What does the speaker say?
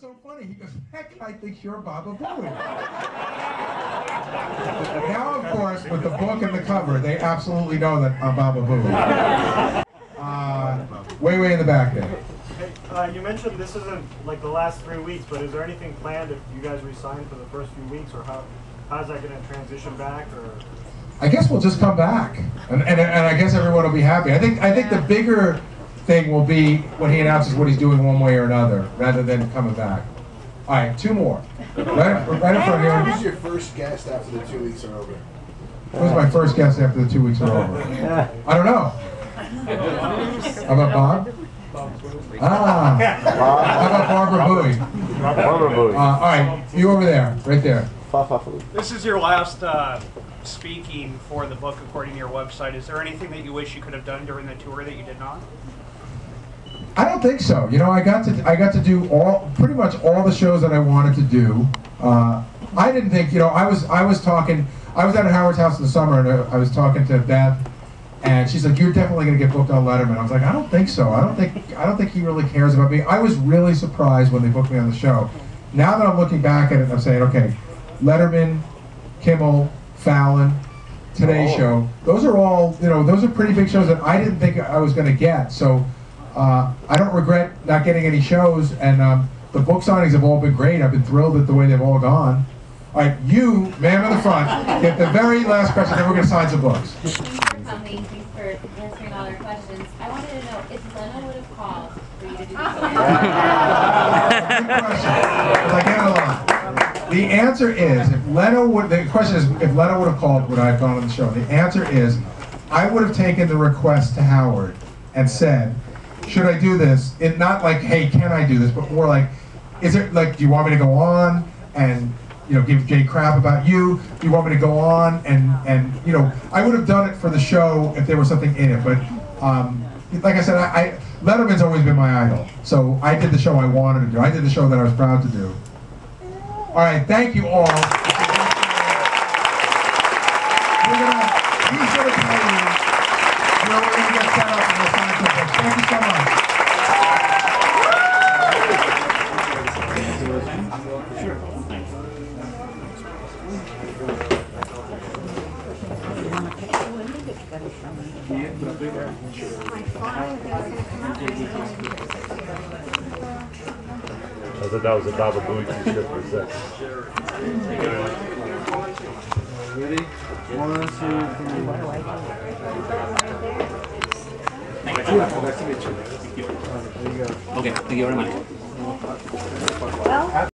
what's so funny? He goes, heck, I think you're Baba Booey. now, of course, with the book and the cover, they absolutely know that I'm Baba Booey. Uh, way, way in the back there. Hey, uh, you mentioned this isn't like the last three weeks, but is there anything planned if you guys resign for the first few weeks, or how how's that going to transition back, or? I guess we'll just come back, and, and, and I guess everyone will be happy. I think I think the bigger thing will be when he announces what he's doing one way or another, rather than coming back. All right, two more. Right, right in front here. Who's your first guest after the two weeks are over? Who's my first guest after the two weeks are over? I don't know. How about Bob? Ah. How about Barbara Bowie? Barbara Bowie. Uh, all right, you over there, right there. This is your last uh, speaking for the book, according to your website. Is there anything that you wish you could have done during the tour that you did not? I don't think so. You know, I got to I got to do all pretty much all the shows that I wanted to do. Uh, I didn't think, you know, I was I was talking. I was at Howard's house in the summer, and I, I was talking to Beth, and she's like, "You're definitely going to get booked on Letterman." I was like, "I don't think so. I don't think I don't think he really cares about me." I was really surprised when they booked me on the show. Now that I'm looking back at it, I'm saying, okay, Letterman, Kimmel, Fallon, Today Show. Those are all, you know, those are pretty big shows that I didn't think I was going to get. So uh, I don't regret not getting any shows, and um, the book signings have all been great. I've been thrilled at the way they've all gone. All right, you, ma'am in the front, get the very last question, then we're going to sign some books. Thanks for coming, thanks for answering all our questions. I wanted to know if Leno would have called for you to do Good question. I get it a lot. The answer is, if Leno would, the question is, if Leno would have called, would I have gone on the show? The answer is, I would have taken the request to Howard and said, should I do this? It not like, hey, can I do this, but more like, is it like, do you want me to go on and you know give Jay crap about you? Do you want me to go on and and you know I would have done it for the show if there was something in it, but um, like I said, I, I Letterman's always been my idol, so I did the show I wanted to do. I did the show that I was proud to do. All right, thank you all. I thought that was a Baba Booey t-shirt for six. Ready? One, two, three. Nice to meet you. There you. Okay, thank you very much.